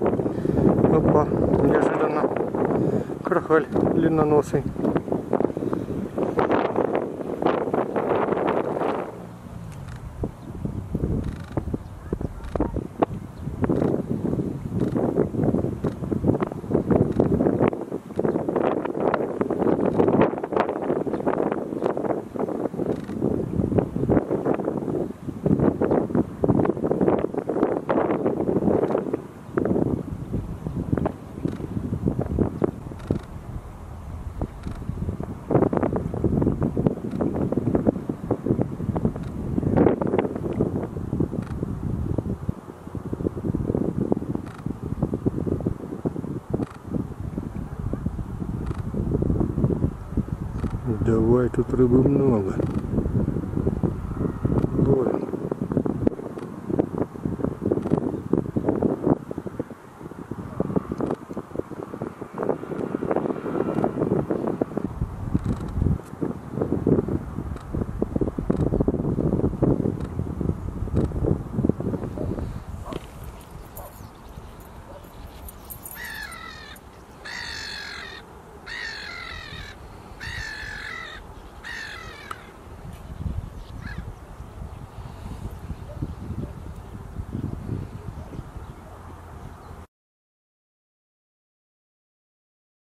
Опа, неожиданно. Крахаль длинноносый. Давай, тут рыбы много.